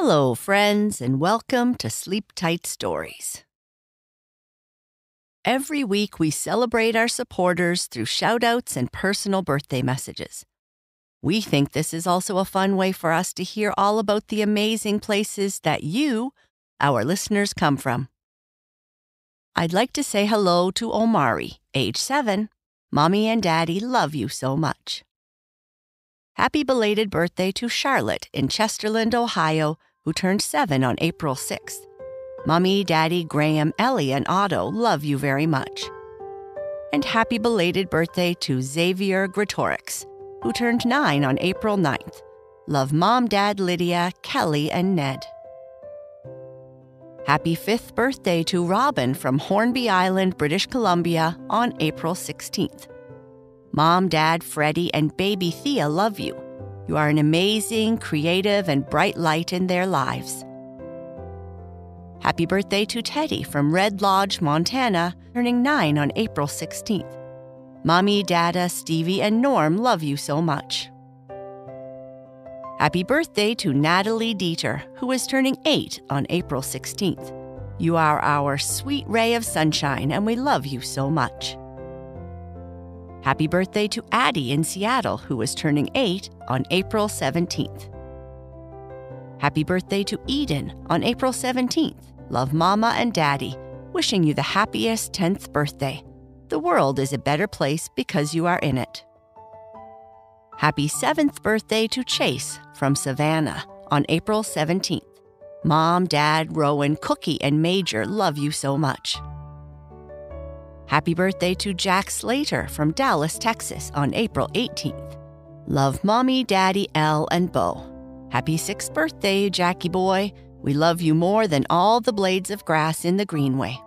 Hello, friends, and welcome to Sleep Tight Stories. Every week, we celebrate our supporters through shoutouts and personal birthday messages. We think this is also a fun way for us to hear all about the amazing places that you, our listeners, come from. I'd like to say hello to Omari, age seven. Mommy and Daddy love you so much. Happy belated birthday to Charlotte in Chesterland, Ohio, who turned seven on April 6th. Mommy, Daddy, Graham, Ellie, and Otto love you very much. And happy belated birthday to Xavier Gretorix, who turned nine on April 9th. Love Mom, Dad, Lydia, Kelly, and Ned. Happy fifth birthday to Robin from Hornby Island, British Columbia on April 16th. Mom, Dad, Freddie, and baby Thea love you. You are an amazing, creative, and bright light in their lives. Happy birthday to Teddy from Red Lodge, Montana, turning 9 on April 16th. Mommy, Dada, Stevie, and Norm love you so much. Happy birthday to Natalie Dieter, who is turning 8 on April 16th. You are our sweet ray of sunshine, and we love you so much. Happy birthday to Addie in Seattle, who is turning 8 on April 17th. Happy birthday to Eden on April 17th. Love Mama and Daddy, wishing you the happiest 10th birthday. The world is a better place because you are in it. Happy 7th birthday to Chase from Savannah on April 17th. Mom, Dad, Rowan, Cookie, and Major love you so much. Happy birthday to Jack Slater from Dallas, Texas on April 18th. Love Mommy, Daddy, Elle, and Bo. Happy sixth birthday, Jackie boy. We love you more than all the blades of grass in the greenway.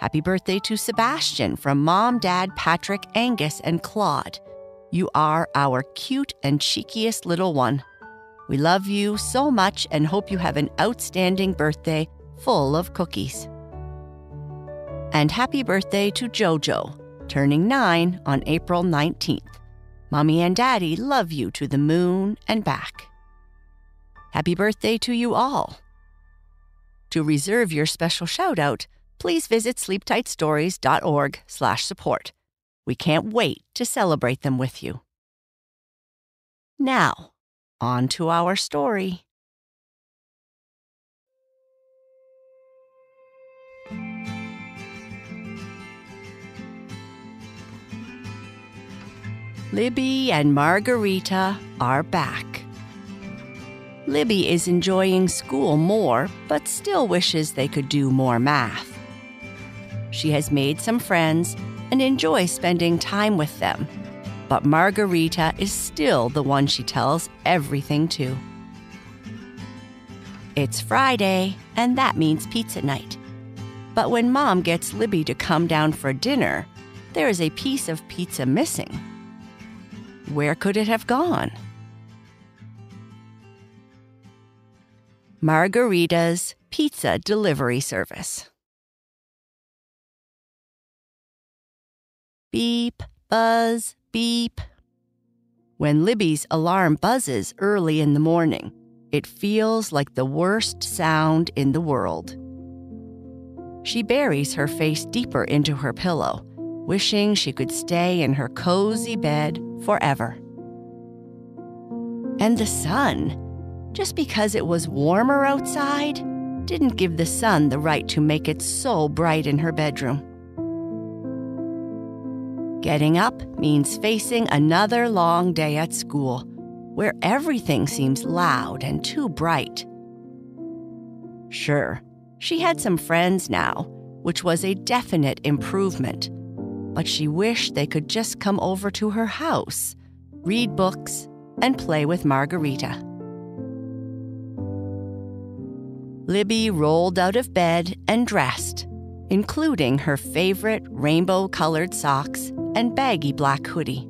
Happy birthday to Sebastian from Mom, Dad, Patrick, Angus, and Claude. You are our cute and cheekiest little one. We love you so much and hope you have an outstanding birthday full of cookies. And happy birthday to JoJo, turning nine on April 19th. Mommy and Daddy love you to the moon and back. Happy birthday to you all. To reserve your special shout out, please visit sleeptightstories.org/support. We can't wait to celebrate them with you. Now, on to our story. Libby and Margherita are back. Libby is enjoying school more, but still wishes they could do more math. She has made some friends and enjoys spending time with them, but Margherita is still the one she tells everything to. It's Friday, and that means pizza night. But when Mom gets Libby to come down for dinner, there is a piece of pizza missing. Where could it have gone? Margherita's Pizza Delivery Service. Beep, buzz, beep. When Libby's alarm buzzes early in the morning, it feels like the worst sound in the world. She buries her face deeper into her pillow wishing she could stay in her cozy bed forever. And the sun, just because it was warmer outside, didn't give the sun the right to make it so bright in her bedroom. Getting up means facing another long day at school, where everything seems loud and too bright. Sure, she had some friends now, which was a definite improvement but she wished they could just come over to her house, read books, and play with Margherita. Libby rolled out of bed and dressed, including her favorite rainbow colored socks and baggy black hoodie.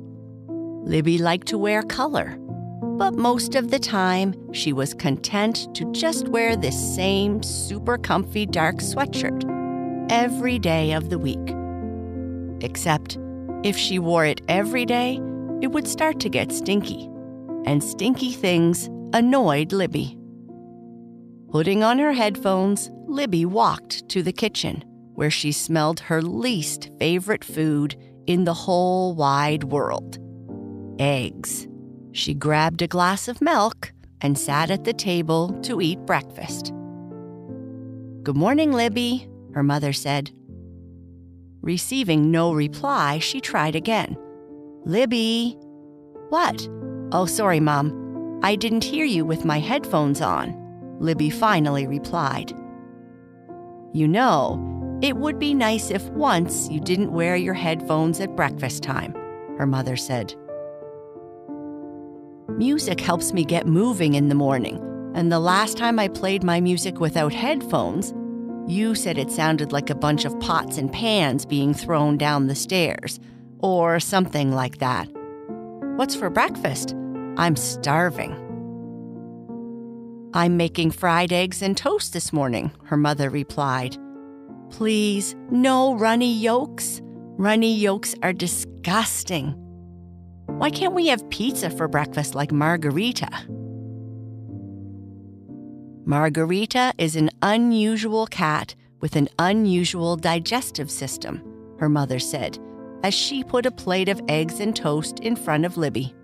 Libby liked to wear color, but most of the time she was content to just wear this same super comfy dark sweatshirt every day of the week. Except, if she wore it every day, it would start to get stinky. And stinky things annoyed Libby. Putting on her headphones, Libby walked to the kitchen, where she smelled her least favorite food in the whole wide world eggs. She grabbed a glass of milk and sat at the table to eat breakfast. Good morning, Libby, her mother said. Receiving no reply, she tried again. Libby. What? Oh, sorry, Mom. I didn't hear you with my headphones on, Libby finally replied. You know, it would be nice if once you didn't wear your headphones at breakfast time, her mother said. Music helps me get moving in the morning, and the last time I played my music without headphones, you said it sounded like a bunch of pots and pans being thrown down the stairs, or something like that. What's for breakfast? I'm starving. I'm making fried eggs and toast this morning, her mother replied. Please, no runny yolks. Runny yolks are disgusting. Why can't we have pizza for breakfast like Margherita? Margherita is an unusual cat with an unusual digestive system, her mother said, as she put a plate of eggs and toast in front of Libby.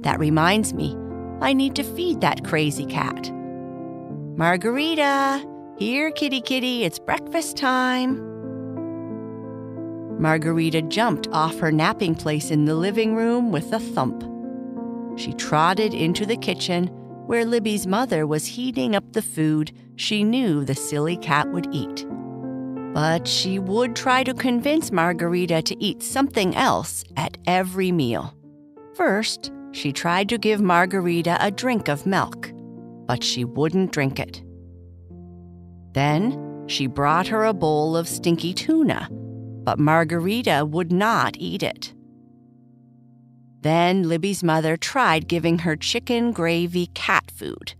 That reminds me, I need to feed that crazy cat. Margherita, here, kitty kitty, it's breakfast time. Margherita jumped off her napping place in the living room with a thump. She trotted into the kitchen where Libby's mother was heating up the food she knew the silly cat would eat. But she would try to convince Margherita to eat something else at every meal. First, she tried to give Margherita a drink of milk, but she wouldn't drink it. Then she brought her a bowl of stinky tuna, but Margherita would not eat it. Then Libby's mother tried giving her chicken gravy cat food,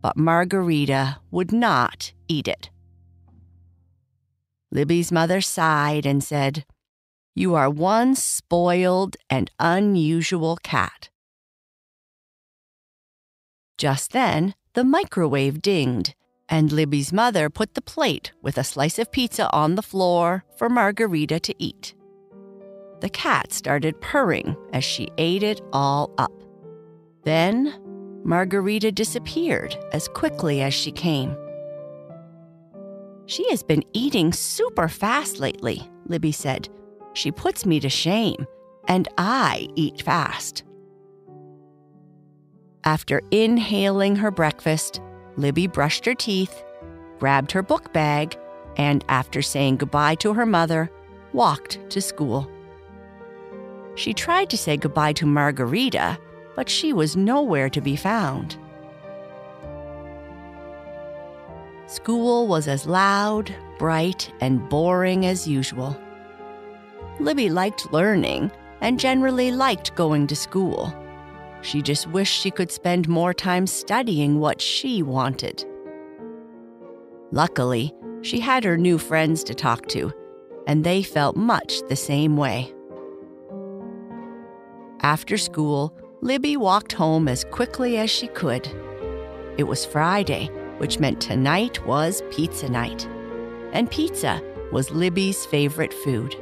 but Margherita would not eat it. Libby's mother sighed and said, You are one spoiled and unusual cat. Just then, the microwave dinged, and Libby's mother put the plate with a slice of pizza on the floor for Margherita to eat. The cat started purring as she ate it all up. Then, Margherita disappeared as quickly as she came. She has been eating super fast lately, Libby said. She puts me to shame, and I eat fast. After inhaling her breakfast, Libby brushed her teeth, grabbed her book bag, and after saying goodbye to her mother, walked to school. She tried to say goodbye to Margherita, but she was nowhere to be found. School was as loud, bright, and boring as usual. Libby liked learning and generally liked going to school. She just wished she could spend more time studying what she wanted. Luckily, she had her new friends to talk to, and they felt much the same way. After school, Libby walked home as quickly as she could. It was Friday, which meant tonight was pizza night. And pizza was Libby's favorite food.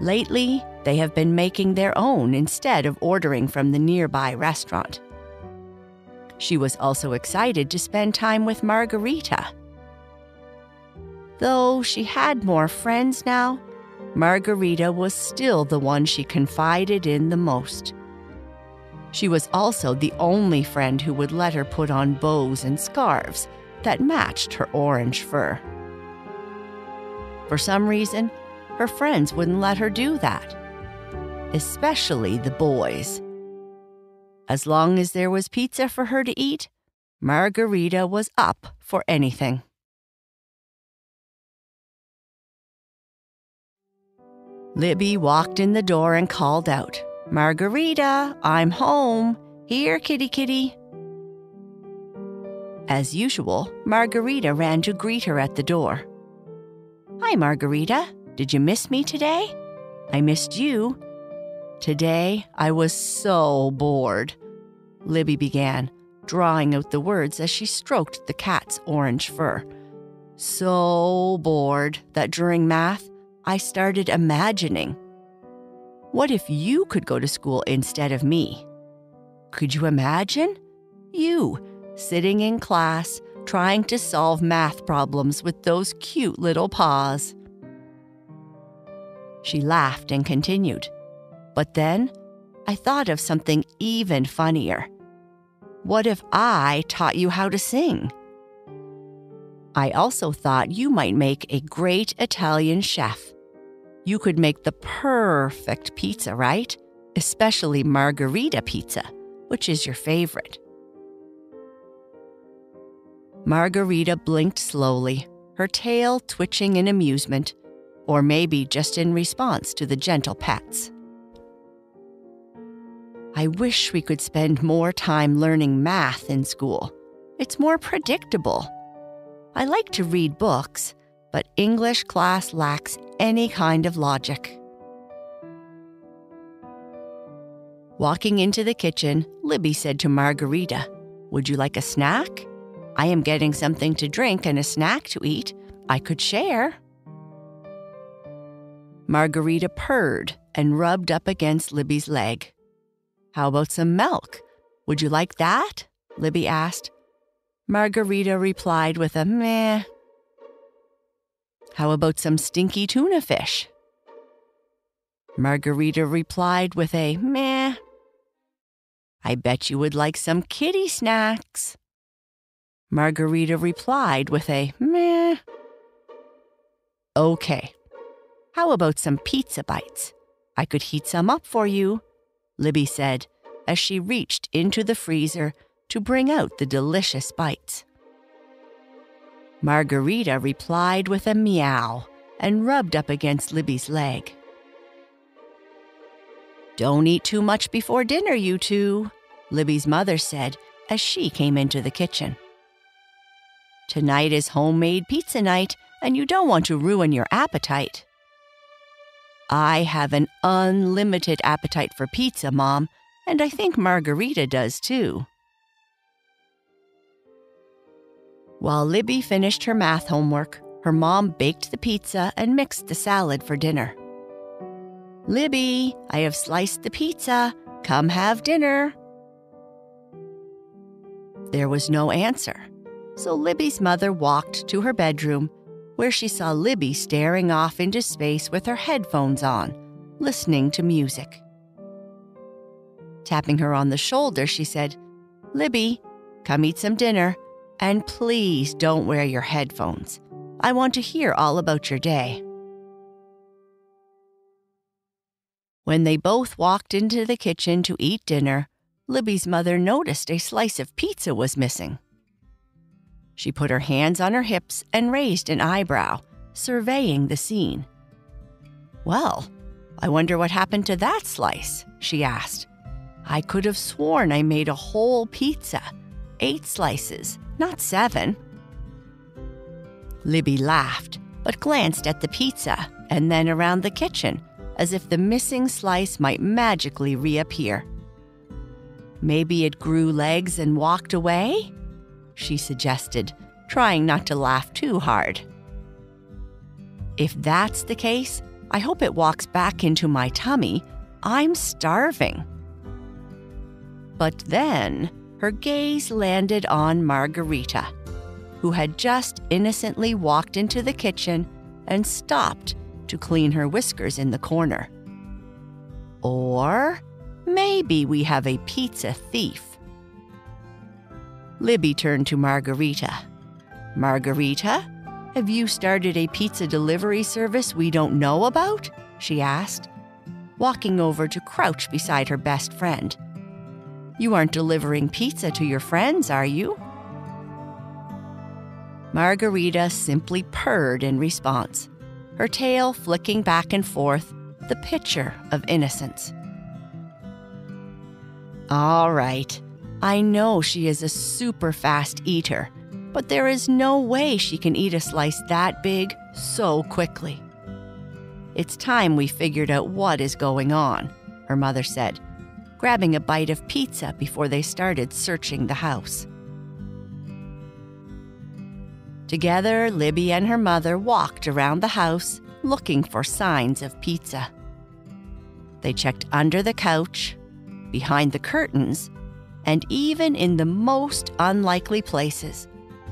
Lately, they have been making their own instead of ordering from the nearby restaurant. She was also excited to spend time with Margherita. Though she had more friends now, Margherita was still the one she confided in the most. She was also the only friend who would let her put on bows and scarves that matched her orange fur. For some reason, her friends wouldn't let her do that, especially the boys. As long as there was pizza for her to eat, Margherita was up for anything. Libby walked in the door and called out, Margherita, I'm home. Here, kitty kitty. As usual, Margherita ran to greet her at the door. Hi, Margherita. Did you miss me today? I missed you. Today, I was so bored. Libby began, drawing out the words as she stroked the cat's orange fur. So bored that during math, I started imagining. What if you could go to school instead of me? Could you imagine? You, sitting in class, trying to solve math problems with those cute little paws. She laughed and continued. But then I thought of something even funnier. What if I taught you how to sing? I also thought you might make a great Italian chef. You could make the perfect pizza, right? Especially margarita pizza, which is your favorite. Margherita blinked slowly, her tail twitching in amusement, or maybe just in response to the gentle pats. I wish we could spend more time learning math in school. It's more predictable. I like to read books, but English class lacks any kind of logic. Walking into the kitchen, Libby said to Margherita, Would you like a snack? I am getting something to drink and a snack to eat. I could share. Margherita purred and rubbed up against Libby's leg. How about some milk? Would you like that? Libby asked. Margherita replied with a meh. How about some stinky tuna fish? Margherita replied with a meh. I bet you would like some kitty snacks. Margherita replied with a meh. Okay. How about some pizza bites? I could heat some up for you. Libby said as she reached into the freezer to bring out the delicious bites. Margherita replied with a meow and rubbed up against Libby's leg. Don't eat too much before dinner, you two, Libby's mother said as she came into the kitchen. Tonight is homemade pizza night, and you don't want to ruin your appetite. I have an unlimited appetite for pizza, Mom, and I think Margherita does too. While Libby finished her math homework, her mom baked the pizza and mixed the salad for dinner. Libby, I have sliced the pizza. Come have dinner. There was no answer, so Libby's mother walked to her bedroom where she saw Libby staring off into space with her headphones on, listening to music. Tapping her on the shoulder, she said, Libby, come eat some dinner, and please don't wear your headphones. I want to hear all about your day. When they both walked into the kitchen to eat dinner, Libby's mother noticed a slice of pizza was missing. She put her hands on her hips and raised an eyebrow, surveying the scene. Well, I wonder what happened to that slice, she asked. I could have sworn I made a whole pizza, eight slices, not seven. Libby laughed, but glanced at the pizza and then around the kitchen as if the missing slice might magically reappear. Maybe it grew legs and walked away? she suggested, trying not to laugh too hard. If that's the case, I hope it walks back into my tummy. I'm starving. But then her gaze landed on Margherita, who had just innocently walked into the kitchen and stopped to clean her whiskers in the corner. Or maybe we have a pizza thief. Libby turned to Margherita. Margherita, have you started a pizza delivery service we don't know about? she asked, walking over to crouch beside her best friend. You aren't delivering pizza to your friends, are you? Margherita simply purred in response, her tail flicking back and forth, the picture of innocence. All right, I know she is a super fast eater, but there is no way she can eat a slice that big so quickly. It's time we figured out what is going on, her mother said. Grabbing a bite of pizza before they started searching the house. Together, Libby and her mother walked around the house looking for signs of pizza. They checked under the couch, behind the curtains, and even in the most unlikely places,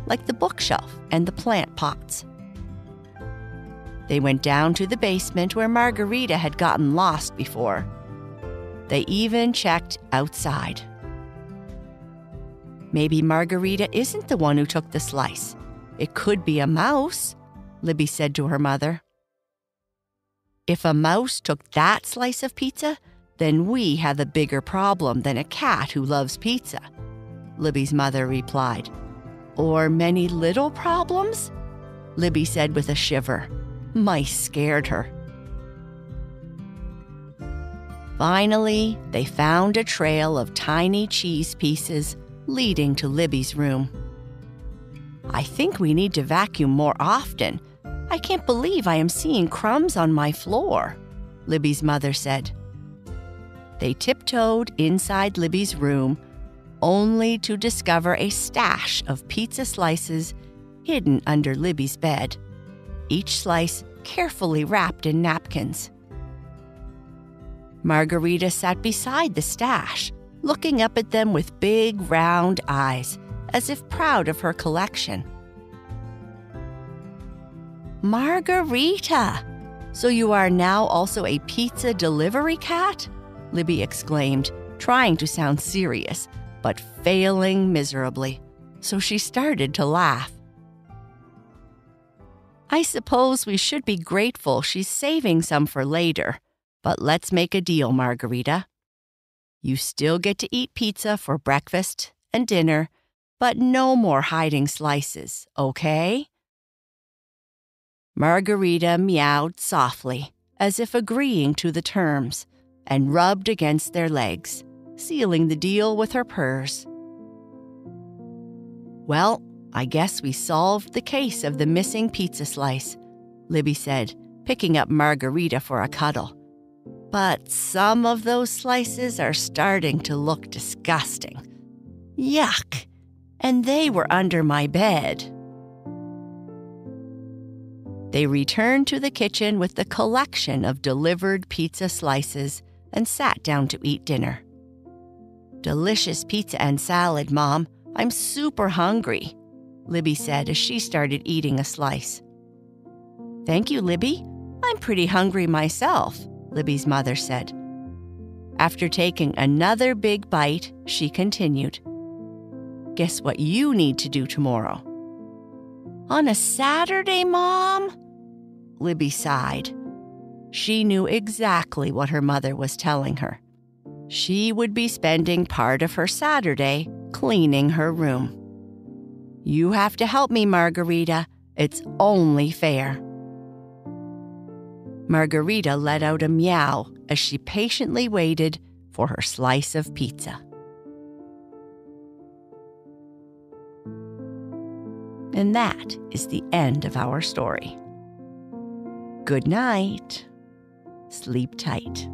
like the bookshelf and the plant pots. They went down to the basement where Margherita had gotten lost before. They even checked outside. Maybe Margherita isn't the one who took the slice. It could be a mouse, Libby said to her mother. If a mouse took that slice of pizza, then we have a bigger problem than a cat who loves pizza, Libby's mother replied. Or many little problems? Libby said with a shiver. Mice scared her. Finally, they found a trail of tiny cheese pieces leading to Libby's room. I think we need to vacuum more often. I can't believe I am seeing crumbs on my floor, Libby's mother said. They tiptoed inside Libby's room, only to discover a stash of pizza slices hidden under Libby's bed, each slice carefully wrapped in napkins. Margherita sat beside the stash, looking up at them with big round eyes, as if proud of her collection. Margherita! So you are now also a pizza delivery cat? Libby exclaimed, trying to sound serious, but failing miserably. So she started to laugh. I suppose we should be grateful she's saving some for later, but let's make a deal, Margherita. You still get to eat pizza for breakfast and dinner, but no more hiding slices, okay? Margherita meowed softly, as if agreeing to the terms and rubbed against their legs, sealing the deal with her purrs. Well, I guess we solved the case of the missing pizza slice, Libby said, picking up Margherita for a cuddle. But some of those slices are starting to look disgusting. Yuck! And they were under my bed. They returned to the kitchen with the collection of delivered pizza slices and sat down to eat dinner. Delicious pizza and salad, Mom. I'm super hungry, Libby said as she started eating a slice. Thank you, Libby. I'm pretty hungry myself, Libby's mother said. After taking another big bite, she continued. Guess what you need to do tomorrow? On a Saturday, Mom? Libby sighed. She knew exactly what her mother was telling her. She would be spending part of her Saturday cleaning her room. You have to help me, Margherita. It's only fair. Margherita let out a meow as she patiently waited for her slice of pizza. And that is the end of our story. Good night. Sleep tight.